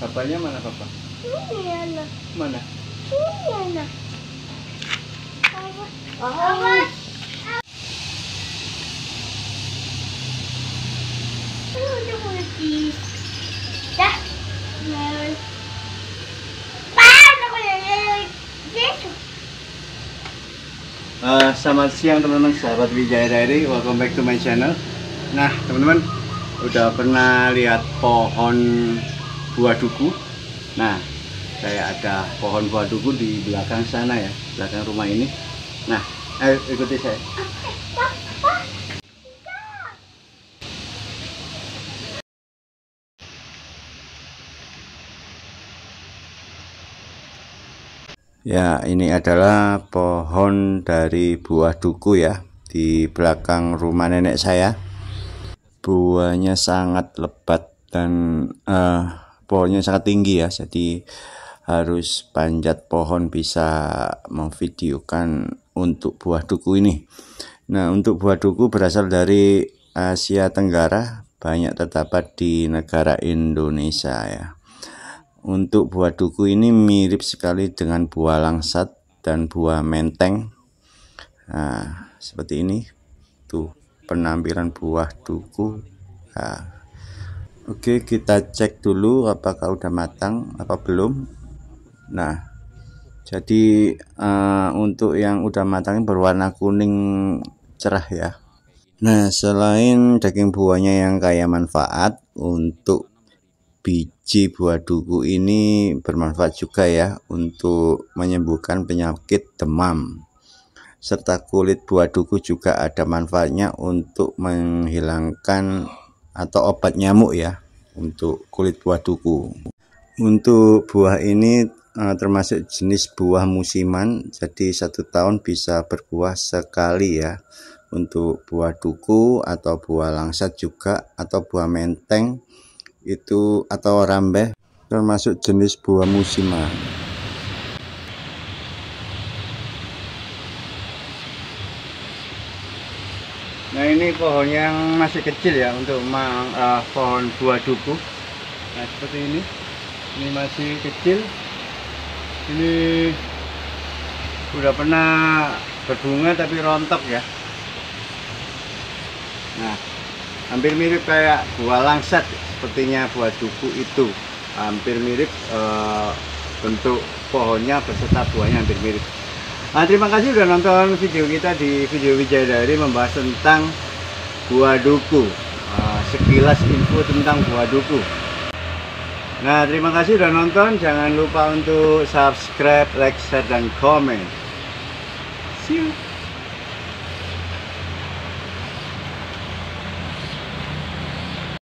Bapaknya mana papa? Ini anak. Mana? Ini anak. Apa? Apa? Ini udah putih. Dah. Meron. Paano ko lalagay dito? Eh, selamat siang teman-teman sahabat Wijaya Diary welcome back to my channel nah teman-teman udah pernah lihat pohon buah duku. Nah kayak ada pohon buah duku di belakang sana ya belakang rumah ini. Nah ayo ikuti saya. Ya, ini adalah pohon dari buah duku ya di belakang rumah nenek saya. Buahnya sangat lebat dan eh, pohonnya sangat tinggi ya, jadi harus panjat pohon bisa memvideokan untuk buah duku ini. Nah, untuk buah duku berasal dari Asia Tenggara, banyak terdapat di negara Indonesia ya. Untuk buah duku ini mirip sekali dengan buah langsat dan buah menteng. Nah, seperti ini. Tuh, penampilan buah duku. Nah, oke, kita cek dulu apakah udah matang apa belum. Nah, jadi uh, untuk yang udah matang berwarna kuning cerah ya. Nah, selain daging buahnya yang kaya manfaat untuk biji buah duku ini bermanfaat juga ya untuk menyembuhkan penyakit demam serta kulit buah duku juga ada manfaatnya untuk menghilangkan atau obat nyamuk ya untuk kulit buah duku untuk buah ini uh, termasuk jenis buah musiman jadi satu tahun bisa berbuah sekali ya. Untuk buah duku atau buah langsat juga atau buah menteng itu atau rambe termasuk jenis buah musiman nah ini pohon yang masih kecil ya untuk uh, pohon buah duku. Nah seperti ini. Ini masih kecil. Ini udah pernah berbunga tapi rontok ya. Nah hampir mirip kayak buah langsat sepertinya buah duku itu. Hampir mirip uh, bentuk pohonnya beserta buahnya hampir mirip nah, terima kasih sudah nonton video kita di video Wijayadari membahas tentang buah duku uh, sekilas info tentang buah duku nah terima kasih sudah nonton. Jangan lupa untuk subscribe like share dan komen. See you